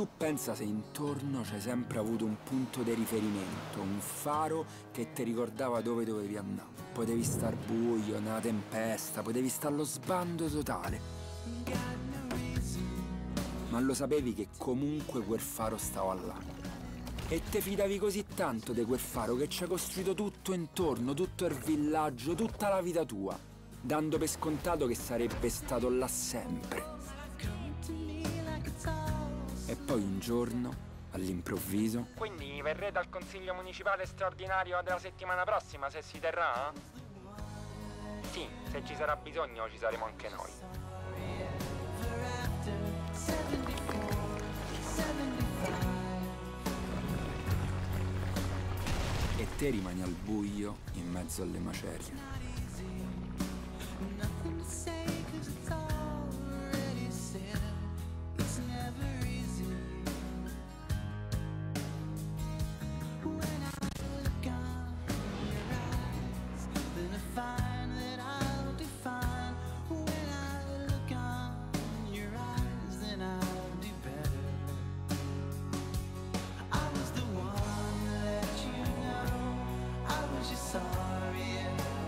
tu pensa se intorno c'hai sempre avuto un punto di riferimento, un faro che ti ricordava dove dovevi andare. Potevi star buio, nella tempesta, potevi stare allo sbando totale. Ma lo sapevi che comunque quel faro stava là. E te fidavi così tanto di quel faro che ci hai costruito tutto intorno, tutto il villaggio, tutta la vita tua, dando per scontato che sarebbe stato là sempre. Poi un giorno, all'improvviso... Quindi verrete al consiglio municipale straordinario della settimana prossima, se si terrà? Sì, se ci sarà bisogno ci saremo anche noi. E te rimani al buio in mezzo alle macerie.